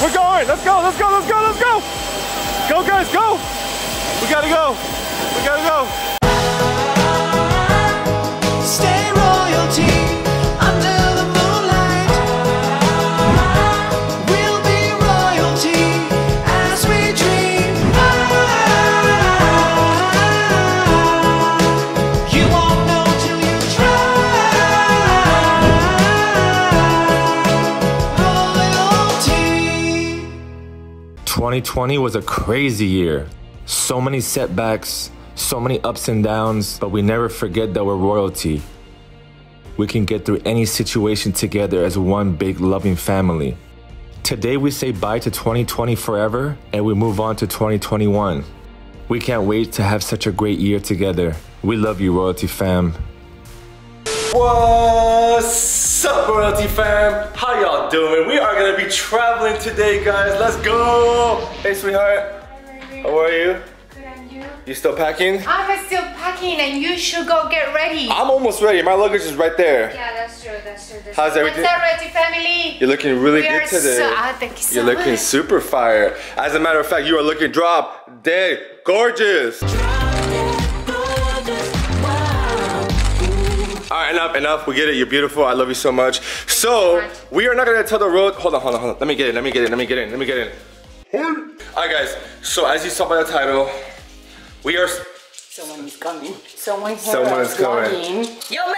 We're going. Let's go. Let's go. Let's go. Let's go. Go, guys. Go. We gotta go. We gotta go. 2020 was a crazy year. So many setbacks, so many ups and downs, but we never forget that we're royalty. We can get through any situation together as one big loving family. Today we say bye to 2020 forever and we move on to 2021. We can't wait to have such a great year together. We love you, Royalty fam. What's up, Royalty fam? How y'all doing? We are gonna be traveling today, guys. Let's go! Hey, sweetheart. How are you? Good and you? You still packing? I'm still packing and you should go get ready. I'm almost ready. My luggage is right there. yeah, that's true, that's true. That's How's true. everything? What's up, Ready family? You're looking really we good are today. So, ah, thank you so You're looking much. super fire. As a matter of fact, you are looking drop dead gorgeous. Right, enough, enough. We get it. You're beautiful. I love you so much. So we are not gonna tell the road. Hold on, hold on, hold on. Let me get in. Let me get in. Let me get in. Let me get in. All right, guys. So as you saw by the title, we are. Someone is coming. Someone, Someone is coming. Yo, man,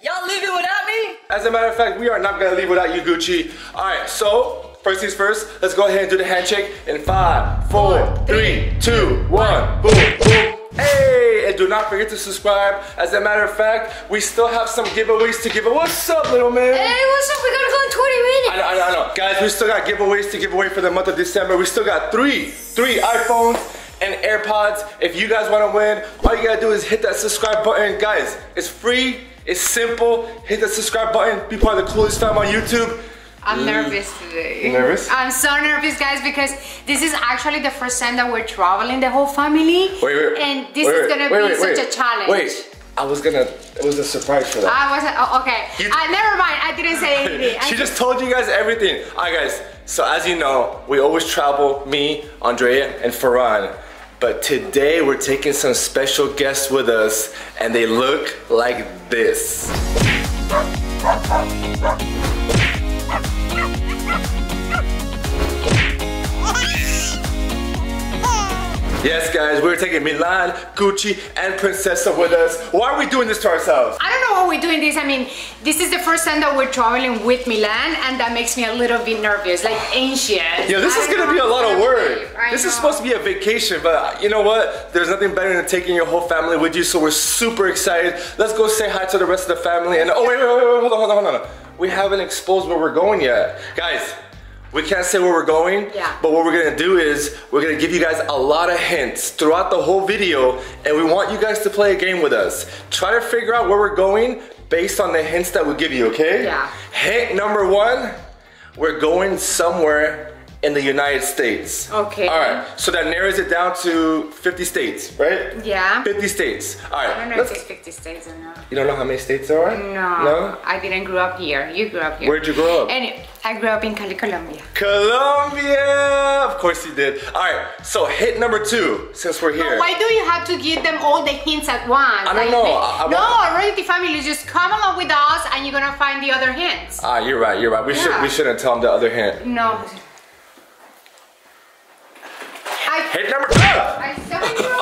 y'all leaving without me? As a matter of fact, we are not gonna leave without you, Gucci. All right. So first things first. Let's go ahead and do the handshake in five, four, three, two, one. Boom, boom. Hey, and do not forget to subscribe. As a matter of fact, we still have some giveaways to give away. What's up, little man? Hey, what's up? We gotta go in 20 I minutes. know, I know, I know. Guys, we still got giveaways to give away for the month of December. We still got three, three iPhones and AirPods. If you guys wanna win, all you gotta do is hit that subscribe button. Guys, it's free, it's simple. Hit that subscribe button, be part of the coolest time on YouTube. I'm nervous today. Nervous? I'm so nervous, guys, because this is actually the first time that we're traveling, the whole family. Wait, wait, And this wait, is gonna be such a challenge. Wait, I was gonna, it was a surprise for that. I wasn't, oh, okay. You- Uh, never mind, I didn't say anything. She just told you guys everything. All right, guys. So as you know, we always travel, me, Andrea, and Ferran. But today we're taking some special guests with us, and they look like this. Yes, guys, we're taking Milan, Gucci, and Princessa with us. Why are we doing this to ourselves? I don't know why we're doing this. I mean, this is the first time that we're traveling with Milan, and that makes me a little bit nervous, like anxious. Yeah, this is gonna know be a lot of work. I This is supposed to be a vacation, but you know what? There's nothing better than taking your whole family with you, so we're super excited. Let's go say hi to the rest of the family. And oh, wait, wait, wait, wait, hold on, hold on, hold on. We haven't exposed where we're going yet. Guys, we can't say where we're going, Yeah. but what we're gonna do is we're gonna give you guys a lot of hints throughout the whole video, and we want you guys to play a game with us. Try to figure out where we're going based on the hints that we give you, okay? Yeah. Hint number one, we're going somewhere in the United States. Okay. All right, so that narrows it down to 50 states, right? Yeah. 50 states. All right. I don't know let's- if it's 50 states or not. you don't know how many states there are? No. No? I didn't grow up here. You grew up here. Where'd you grow up? And I grew up in Cali, Colombia. Colombia! Of course you did. All right, so hit number two, since we're here. Why do you have to give them all the hints at once? I don't know. I- I no, want- royalty family, just come along with us and you're gonna find the other hints. Ah, you're right, you're right. We, should, we shouldn't tell them the other hint. No. I, Hit number two! I saw you.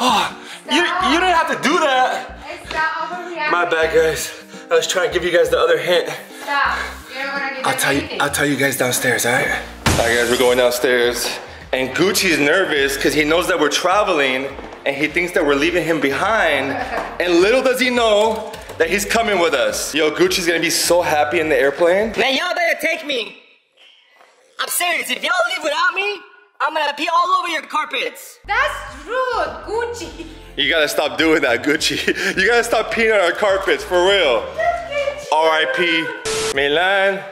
Ah, you, you didn't have to do that. Stop. My bad, guys. I was trying to give you guys the other hint. Stop. You're not gonna give I'll them tell you. I'll tell you guys downstairs. All right. All right, guys. We're going downstairs, and Gucci's nervous because he knows that we're traveling, and he thinks that we're leaving him behind. And little does he know that he's coming with us. Yo, Gucci's gonna be so happy in the airplane. Man, y'all better take me. I'm serious. If y'all leave without me, I'm gonna pee all over your carpets. That's rude, Gucci. You gotta stop doing that, Gucci. You gotta stop peeing on our carpets for real. R.I.P. Milan.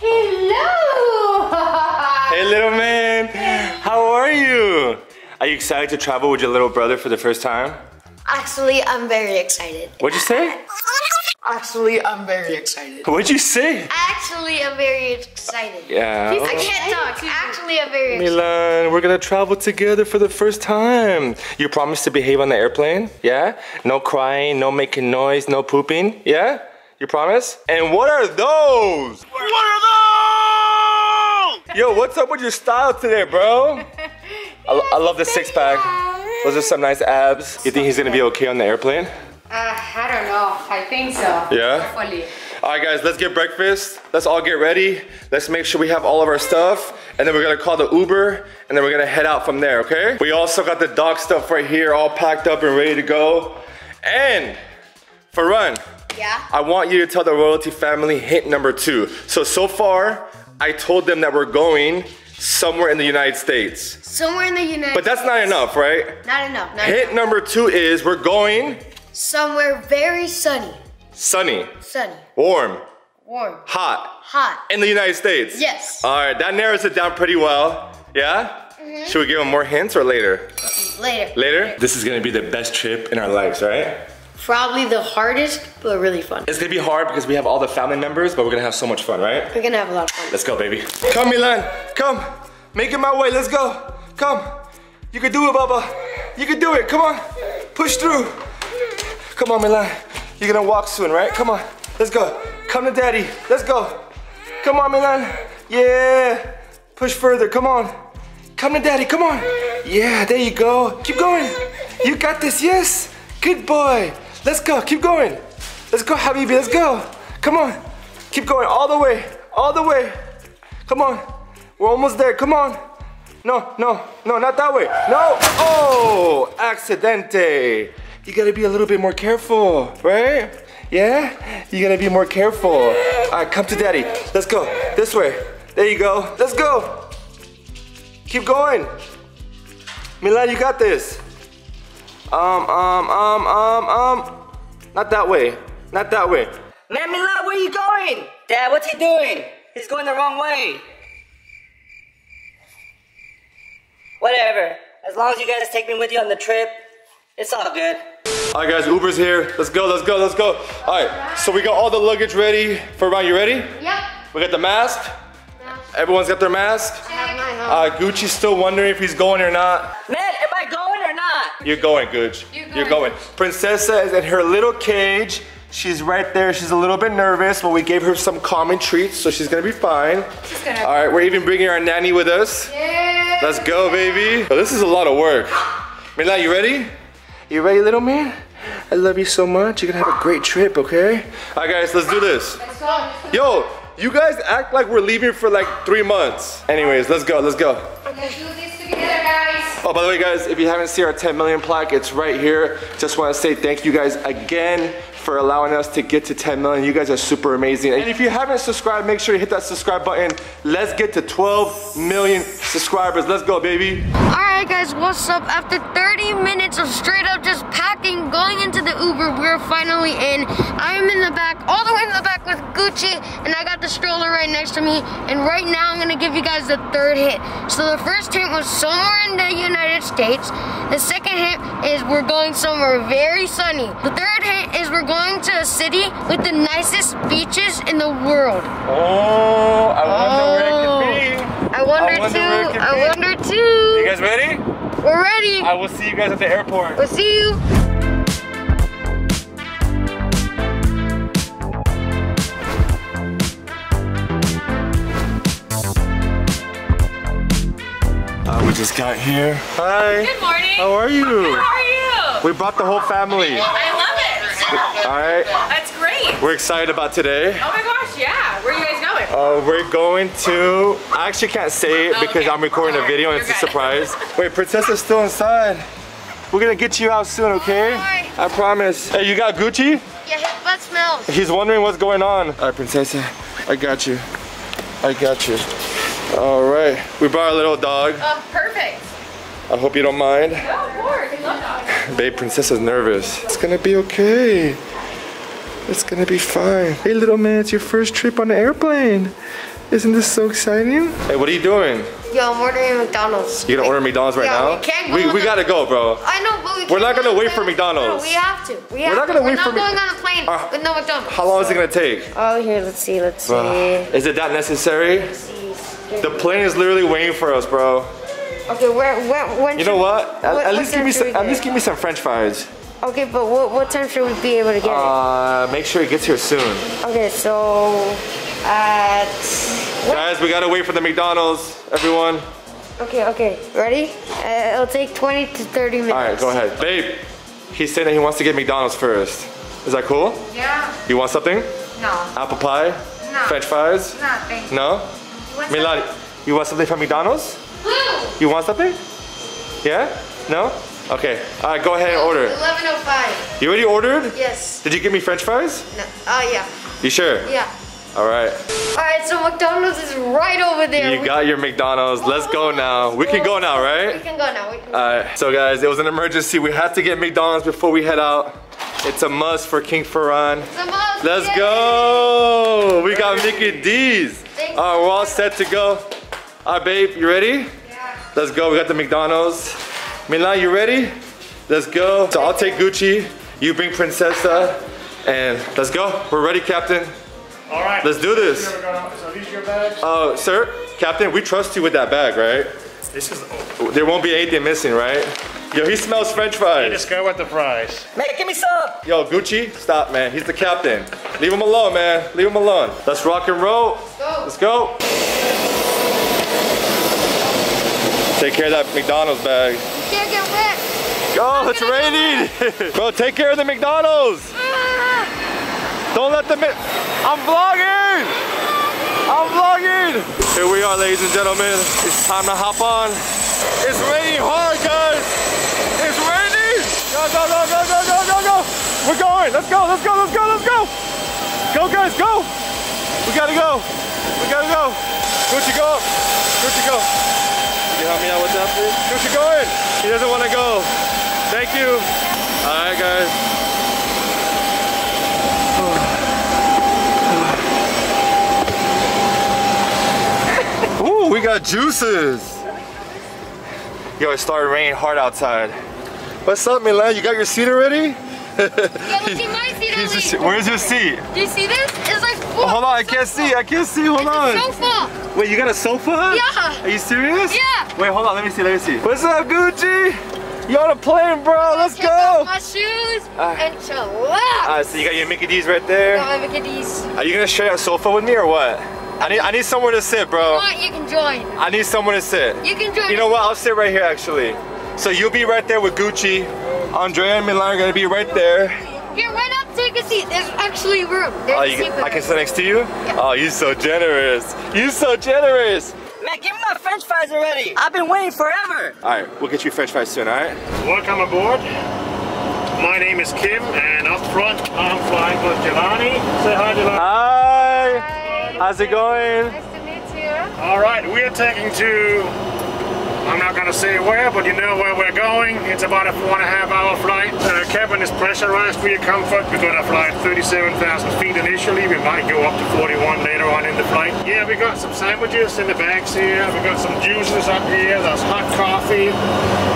Hello. Hey, little man. How are you? Are you excited to travel with your little brother for the first time? Actually, I'm very excited. What'd you say? Actually, I'm very excited. What'd you say? Actually, I'm very excited. Yeah. I can't talk. Actually, I'm very excited. Milan, we're gonna travel together for the first time. You promise to behave on the airplane? Yeah? No crying, no making noise, no pooping? Yeah? You promise? And what are those? What are those? Yo, what's up with your style today, bro? I, I love the six pack. Those are some nice abs. You think he's gonna be okay on the airplane? Uh, I don't know. I think so. Yeah? Hopefully. All right, guys, let's get breakfast. Let's all get ready. Let's make sure we have all of our stuff. And then we're gonna call the Uber, and then we're gonna head out from there, okay? We also got the dog stuff right here, all packed up and ready to go. And Ferran, Yeah. I want you to tell the royalty family hint number two. So, so far, I told them that we're going somewhere in the United States. Somewhere in the United But that's not enough, right? Not enough. Not Hint enough. number two is we're going Somewhere very sunny. sunny, Sunny. warm, Warm. hot, Hot. in the United States. Yes. All right, that narrows it down pretty well. Yeah? Mm-hmm. Should we give them more hints or later? Later. Later? This is gonna be the best trip in our lives, right? Probably the hardest, but really fun. It's gonna be hard because we have all the family members, but we're gonna have so much fun, right? We're gonna have a lot of fun. Let's go, baby. Come, Milan. Come. Make it my way. Let's go. Come. You can do it, Baba. You can do it. Come on. Push through. Come on, Milan. You're gonna walk soon, right? Come on. Let's go. Come to daddy. Let's go. Come on, Milan. Yeah. Push further. Come on. Come to daddy. Come on. Yeah, there you go. Keep going. You got this. Yes. Good boy. Let's go. Keep going. Let's go, Habibi. Let's go. Come on. Keep going all the way. All the way. Come on. We're almost there. Come on. No, no, no, not that way. No. Oh, accidente. You gotta be a little bit more careful, right? Yeah? You gotta be more careful. All right, come to daddy. Let's go. This way. There you go. Let's go. Keep going. Milan, you got this. Um, um, um, um, um. Not that way. Not that way. Man, Milan, where are you going? Dad, what's he doing? He's going the wrong way. Whatever. As long as you guys take me with you on the trip, it's all good. All right, guys, Uber's here. Let's go, let's go, let's go. All right, so we got all the luggage ready Ferran. You ready? Yep. We got the mask. Everyone's got their mask. I have mine on. Uh, Gucci's still wondering if he's going or not. Man, am I going or not? You're going, Gucci. You're going. Princessa is in her little cage. She's right there. She's a little bit nervous, but we gave her some calming treats, so she's gonna be fine. She's gonna- All right, we're even bringing our nanny with us. Yeah. Let's go, baby. Oh, this is a lot of work. Milan, you ready? You ready, little man? I love you so much. You're gonna have a great trip, okay? All right, guys, let's do this. Let's go. Yo, you guys act like we're leaving for like three months. Anyways, let's go, let's go. Let's do this together, guys. Oh, by the way, guys, if you haven't seen our 10 million plaque, it's right here. Just want to say thank you guys again for allowing us to get to 10 million. You guys are super amazing. And if you haven't subscribed, make sure you hit that subscribe button. Let's get to 12 million subscribers. Let's go, baby. Alright guys, what's up? After 30 minutes of straight up just into the Uber, we're finally in. I am in the back, all the way in the back with Gucci, and I got the stroller right next to me. And right now I'm gonna give you guys the third hit. So the first hint was somewhere in the United States. The second hint is we're going somewhere very sunny. The third hint is we're going to a city with the nicest beaches in the world. Oh, I wonder where it could be. Oh, I wonder, wonder too. where it could I wonder too. You guys ready? We're ready. I will see you guys at the airport. We'll see you. We just got here. Hi. Good morning. How are you? How are you? We brought the whole family. I love it. All right. That's great. We're excited about today. Oh my gosh, yeah. Where are you guys going? Uh, we're going to. I actually can't say it because Okay. I'm recording a video and you're it's a good. surprise. Wait, Princessa's still inside. We're gonna get you out soon, okay? Alright. I promise. Hey, you got Gucci? Yeah, his butt smells. He's wondering what's going on. All right, Princessa, I got you. I got you. All right, we brought our little dog. Oh, perfect. I hope you don't mind. Oh, of course. I love dogs. Babe, Princessa's nervous. It's gonna be okay. It's gonna be fine. Hey, little man, it's your first trip on an airplane. Isn't this so exciting? Hey, what are you doing? Yo, I'm ordering McDonald's. You gonna order McDonald's right Yeah, now? we can't go we, on we the- gotta go, bro. I know, but we We're not go gonna wait for McDonald's. No, we have to. We have not gonna gonna We're wait not for Mc- going on a plane Uh, with no McDonald's. How long is it gonna take? Oh, here, let's see, let's see. Is it that necessary? The plane is literally waiting for us, bro. Okay, where, where, when You know what? At, what- at least give me some. At least give me some French fries. Okay, but what, what time should we be able to get Uh, make sure it gets here soon. Okay, so at what? guys. We gotta wait for the McDonald's. Everyone. Okay, okay, ready? Uh, it'll take 20 to 30 minutes. All right, go ahead, babe. He's saying that he wants to get McDonald's first. Is that cool? Yeah. You want something? No. Apple pie? No. French fries? No, thank you. Milani, you want something from McDonald's? You want something? Yeah? No? Okay. All right, go ahead and order. 11.05. You already ordered? Yes. Did you give me French fries? No. Oh, yeah. You sure? Yeah. All right. Alright, so McDonald's is right over there. You got your McDonald's. Let's go oh, now. We can go now, right? We can go now. We can All right. So guys, it was an emergency. We had to get McDonald's before we head out. It's a must for King Ferran. Come on, Let's yay. go. We got Mickey D's. Thank All right, we're all set to go. All right, babe, you ready? Yeah. Let's go. We got the McDonald's. Milan, you ready? Let's go. So I'll take Gucci. You bring Princessa. And let's go. We're ready, Captain. All right. Let's do this. Here we. So these are your bags. Oh, sir, Captain, we trust you with that bag, right? This is. Oh, There won't be anything missing, right? Yo, he smells French fries. let's go with the fries. Man, give me some. Yo, Gucci, stop, man. He's the captain. Leave him alone, man. Leave him alone. Let's rock and roll. Let's go. Take care of that McDonald's bag. You can't get wet. Go, it's raining. Bro, take care of the McDonald's. Ah. Don't let them in. I'm vlogging. I'm vlogging. Here we are, ladies and gentlemen. It's time to hop on. It's raining hard, guys. It's raining. Go, go, go, go, go, go, go, go. We're going. Let's go, let's go, let's go, let's go. Go, guys, go. We gotta go. We gotta go. Gucci, go up. Gucci, go. Can you help me out with that, please? Gucci, go in. He doesn't want to go. Thank you. All right, guys. Ooh, we got juices. Yo, it started raining hard outside. What's up, Milan? You got your seat already? Yeah, look at my seat at He's least. just- where's your seat? Do you see this? It's like Oh, hold on, I can't see. I can't see. Hold It's on. sofa. Wait, you got a sofa? Yeah. Are you serious? Yeah. Wait, hold on. Let me see. Let me see. What's up, Gucci? You on a plane, bro? Let's go. my shoes Ah. and chillax. Alright, so you got your Mickey D's right there. Got my Mickey D's. Are you gonna share a sofa with me or what? I need I need somewhere to sit, bro. What? You can join. I need somewhere to sit. You can join. You know what? I'll sit right here actually. So you'll be right there with Gucci. Andrea and Milan are gonna be right there. Here, why not take a seat? There's actually room. There's Oh, you seat I can sit next to you? Oh, you're so generous. You're so generous. Man, give me my french fries already. I've been waiting forever. Alright, we'll get you french fries soon, alright? Welcome aboard. My name is Kim, and up front I'm flying with Jelani. Say hi, Jelani. Hi. How's it going? Nice to meet you. All right, we are taking to. I'm not gonna say where, but you know where we're going. It's about a four and a half hour flight. Uh, the cabin is pressurized for your comfort. We're gonna fly at 37,000 feet initially. We might go up to 41 later on in the flight. Yeah, we got some sandwiches in the bags here. We got some juices up here. There's hot coffee.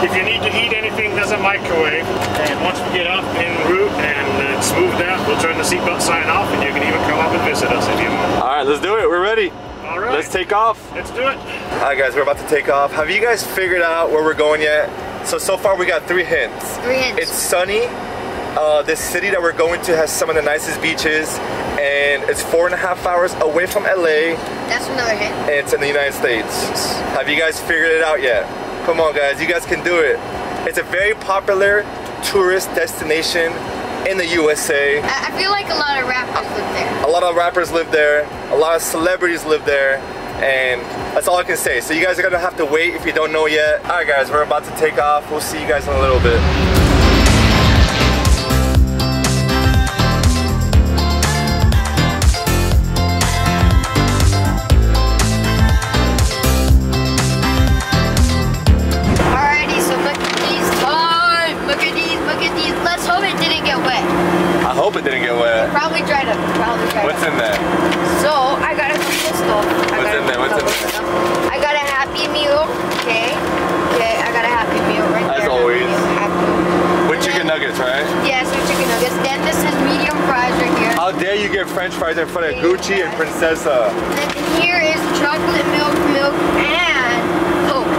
If you need to eat anything, there's a microwave. And once we get up en route and it's smoothed out, we'll turn the seatbelt sign off, and you can even come up and visit us if you want. Alright, let's do it. We're ready. All right, Let's take off. Let's do it. Alright guys, we're about to take off. Have you guys figured out where we're going yet? So, so far we got three hints. Three hints. It's sunny. Uh, this city that we're going to has some of the nicest beaches and it's four and a half hours away from LA That's another hint. and it's in the United States. Have you guys figured it out yet? Come on guys, you guys can do it. It's a very popular tourist destination in the USA. I, feel like a lot of rappers live there. A lot of rappers live there, a lot of celebrities live there, and that's all I can say. So you guys are gonna have to wait if you don't know yet. All right guys, we're about to take off. We'll see you guys in a little bit. try to. What's in there? So, I got a pistol. I What's in there? What's in there? I got a Happy Meal, okay? Okay, I got a Happy Meal right As there. As always. With chicken then, nuggets, right? Yes, with chicken nuggets. Then this is medium fries right here. How dare you get french fries in front of medium Gucci fries. and Princessa. And then here is chocolate milk, milk, and Coke.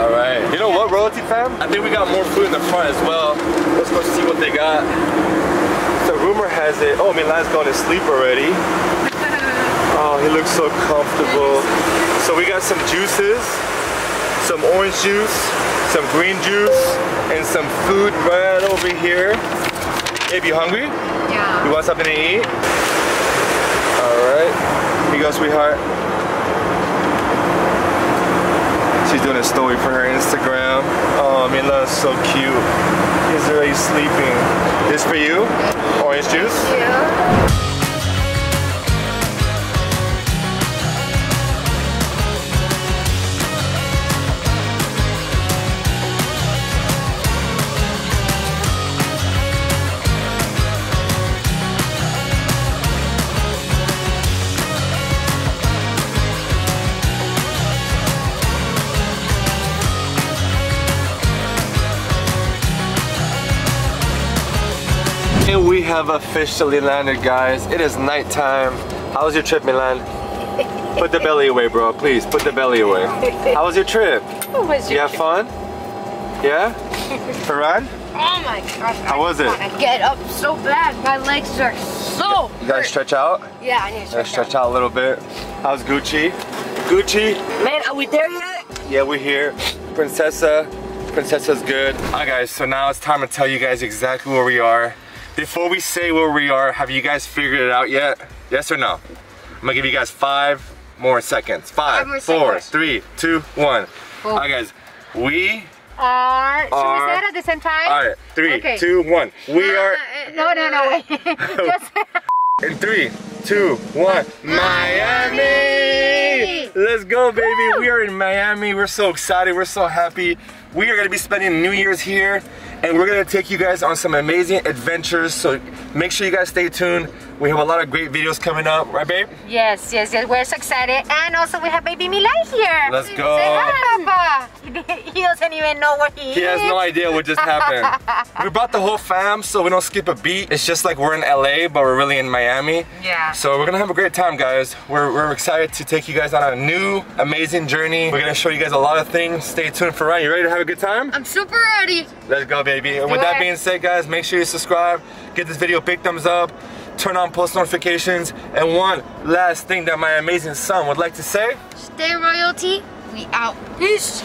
All right. You know what, royalty fam? I think we got more food in the front as well. Let's go see what they got. So rumor has it, oh, Milan's going to sleep already. Oh, he looks so comfortable. So we got some juices, some orange juice, some green juice, and some food right over here. Babe, you hungry? Yeah. You want something to eat? All right. Here you go, sweetheart. She's doing a story for her Instagram. Oh, Mila's so cute. He's already sleeping. This for you? Orange juice? Yeah. Have officially landed, guys. It is nighttime. How was your trip, Milan? Put the belly away, bro. Please, put the belly away. How was your trip? was You have fun? Yeah? Ferran? Oh my gosh. How was it? I get up so bad. My legs are so You gotta hurt. stretch out? Yeah, I need to stretch, stretch out a little bit. How's Gucci? Gucci? Man, are we there yet? Yeah, we're here. Princessa. Princessa's good. Alright guys, so now it's time to tell you guys exactly where we are. Before we say where we are, have you guys figured it out yet? Yes or no? I'm gonna give you guys five more seconds. Five, Five more four, seconds. three, two, one. Alright guys, we Are, should we say it at the same time? Alright, three, Okay. two, one. We are No, no, no, wait. Just, in three, two, one. Miami! Let's go, baby. We are in Miami. We're so excited. We're so happy. We are gonna be spending New Year's here, and we're gonna take you guys on some amazing adventures. So make sure you guys stay tuned. We have a lot of great videos coming up, right, babe? yes, yes, yes. We're so excited. And also we have baby Milan here. Let's go. Say hi, Papa. He doesn't even know where he is. He has no idea what just happened. we brought the whole fam so we don't skip a beat. It's just like we're in LA, but we're really in Miami. Yeah. So we're gonna have a great time, guys. We're, we're excited to take you guys on a new, amazing journey. We're gonna show you guys a lot of things. Stay tuned Ferran. You ready to have a good time? I'm super ready. Let's go, baby. And with that being said, guys, make sure you subscribe, get this video a big thumbs up, turn on post notifications, and one last thing that my amazing son would like to say. Stay royalty. We out. Peace.